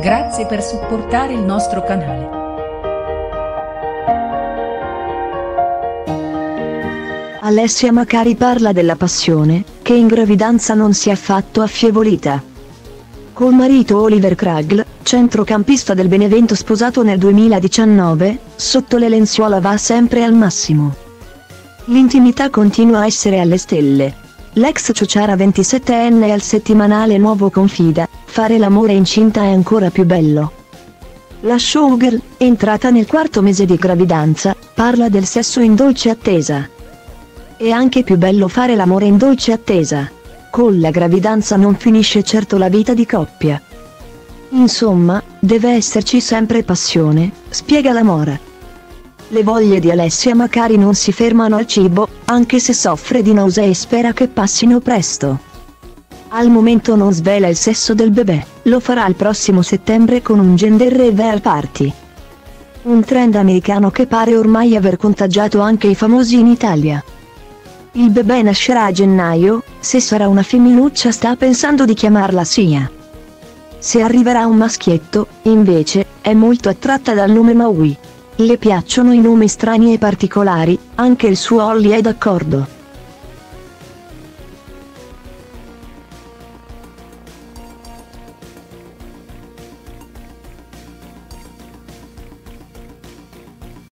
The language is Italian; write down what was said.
Grazie per supportare il nostro canale. Alessia Macari parla della passione, che in gravidanza non si è affatto affievolita. Col marito Oliver Kragl, centrocampista del Benevento sposato nel 2019, sotto le lenzuola va sempre al massimo. L'intimità continua a essere alle stelle. L'ex ciociara 27enne al settimanale nuovo confida, fare l'amore incinta è ancora più bello. La showgirl, entrata nel quarto mese di gravidanza, parla del sesso in dolce attesa. È anche più bello fare l'amore in dolce attesa. Con la gravidanza non finisce certo la vita di coppia. Insomma, deve esserci sempre passione, spiega la Mora. Le voglie di Alessia Macari non si fermano al cibo, anche se soffre di nausea e spera che passino presto. Al momento non svela il sesso del bebè, lo farà il prossimo settembre con un gender reveal party. Un trend americano che pare ormai aver contagiato anche i famosi in Italia. Il bebè nascerà a gennaio, se sarà una femminuccia sta pensando di chiamarla Sia. Se arriverà un maschietto, invece, è molto attratta dal nome Maui. Le piacciono i nomi strani e particolari, anche il suo Holly è d'accordo.